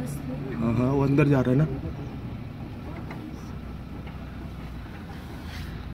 हाँ हाँ वो अंदर जा रहा है ना?